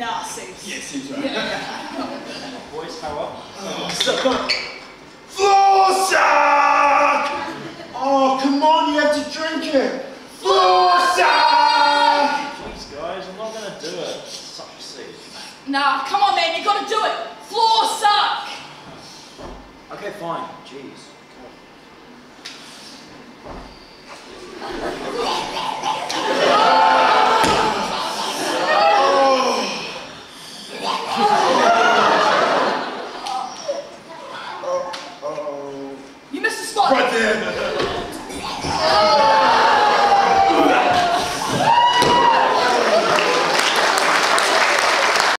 Nah, Sus. Yes, he's right. Yeah. Boys, power. Floor suck! Oh, come on, you have to drink it. Floor suck! Please, guys, I'm not gonna do it. Suck a seat. Nah, come on, man, you gotta do it. Floor suck. Okay, fine. Jeez. Oh, You Mr. Spot. Right there.